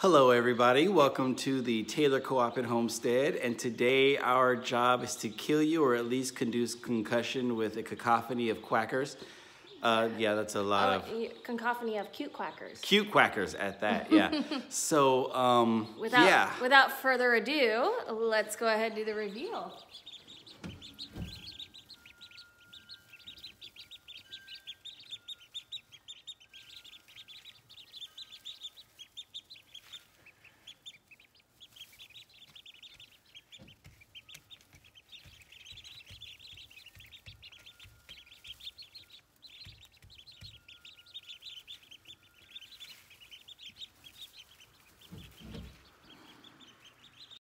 Hello, everybody. Welcome to the Taylor Co-op and Homestead. And today our job is to kill you or at least conduce concussion with a cacophony of quackers. Uh, yeah, that's a lot uh, of cacophony of cute quackers. cute quackers at that. Yeah. so, um, Without, yeah. without further ado, let's go ahead and do the reveal.